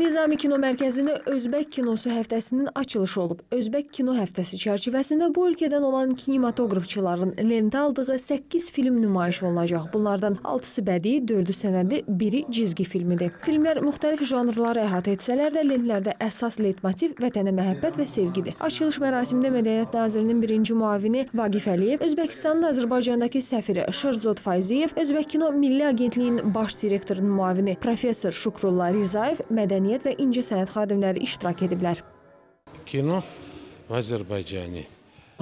Nizami Kino Mərkəzində Özbək kinosu həftəsinin açılışı olub. Özbək kino həftəsi çərçivəsində bu ölkədən olan kinematografçıların lentə aldığı 8 film nümayiş olunacaq. Bunlardan 6-sı bədii, 4-ü sənədi, biri cizgi filmidir. Filmlər müxtəlif janrları əhatə etsələr də lentlərdə əsas leytmotiv vətənə məhəbbət və sevgidir. Açılış mərasimində Mədəniyyət Nazirinin birinci müavini Vaqif Əliyev, Özbəkistanın Azərbaycandakı səfiri Şırzod Fayziyev, Özbək Kino Milli Agentliyinin baş direktorunun müavini professor Şükrulla Rizayev, mədəniyyət mədəniyyət və incəsənət xadimləri iştirak ediblər. Kino Azərbaycanı.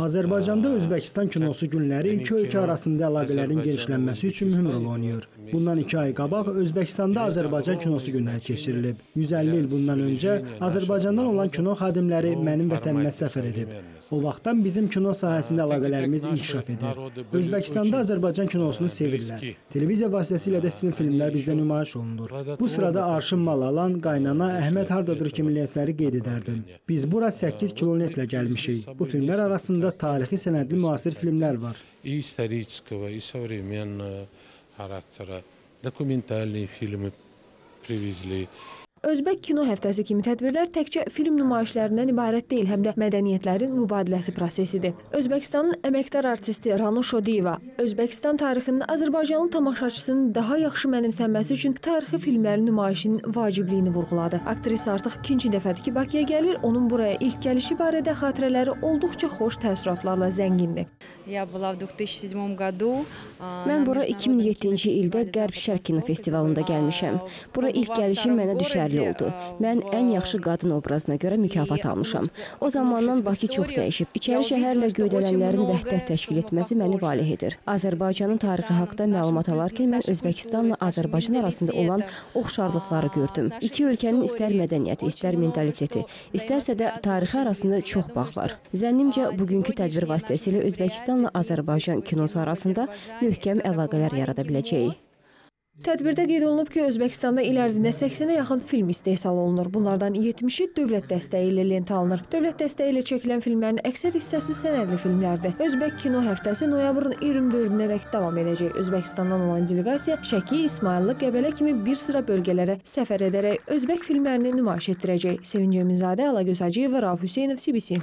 Azərbaycanda Özbəkistan kinosu günləri iki ölkə arasında əlaqələrin genişlənməsi üçün mühüm rol oynayır. Bundan iki ay qabaq Özbəkistanda Azərbaycan kinosu günləri keçirilib. 150 il bundan öncə Azərbaycandan olan kino xadimləri mənim vətənimə səfər edib. O vaxtdan bizim kino sahəsində əlaqələrimiz inkişaf edir. Özbəkistanda Azərbaycan kinosunu sevirlər. Televiziya vasitəsilə də sizin filmlər bizdə nümayiş olunur. Bu sırada Arşın Malalan, Qaynana, Əhməd hardadır kimi lentləri qeyd edərdim. Biz bura 8 kilometrlə gəlmişik. Bu filmlər arasında tarixi sənədli müasir filmlər var. И исторического, и современного характера. Документальные фильмы привезли. Özbək kino həftəsi kimi tədbirlər təkcə film nümayişlərindən ibarət deyil, həm də mədəniyyətlərin mübadiləsi prosesidir. Özbəkistanın əməkdar artisti Ranu Şodiyeva Özbəkistan tarixinin Azərbaycanlı tamaşaçısının daha yaxşı mənimsənməsi üçün tarixi filmlərin nümayişinin vacibliyini vurğuladı. Aktrisa artıq ikinci dəfədir ki, Bakıya gəlir, onun buraya ilk gəlişi barədə xatirələri olduqca xoş təəssüratlarla zəngindir. Mən bura 2007-ci ildə Qərb Şərq Kino Festivalında gəlmişəm. Bura ilk gəlişim mənə düşərdi düşərli oldu. Mən ən yaxşı qadın obrazına görə mükafat almışam. O zamandan Bakı çox dəyişib. İçəri şəhərlə göydələnlərin vəhdət təşkil etməsi məni valeh edir. Azərbaycanın tarixi haqqında məlumat alarkən mən Özbəkistanla Azərbaycan arasında olan oxşarlıqları gördüm. İki ölkənin istər mədəniyyəti, istər mentaliteti, istərsə də tarixi arasında çox bağ var. Zənnimcə bugünkü tədbir vasitəsilə Özbəkistanla Azərbaycan kinosu arasında möhkəm əlaqələr yarada biləcəyik. Tədbirdə qeyd olunub ki, Özbəkistanda il ərzində 80-ə yaxın film istehsal olunur. Bunlardan 70-i dövlət dəstəyi ilə lentə alınır. Dövlət dəstəyi ilə çəkilən filmlərin əksər hissəsi sənədli filmlərdir. Özbək kino həftəsi noyabrın 24-nədək davam edəcək. Özbəkistandan olan delegasiya Şəki, İsmayıllı, Qəbələ kimi bir sıra bölgələrə səfər edərək Özbək filmlərini nümayiş etdirəcək. Sevinc Eminzadə, Alagöz Hacıyev və Rauf Hüseynov, CBC.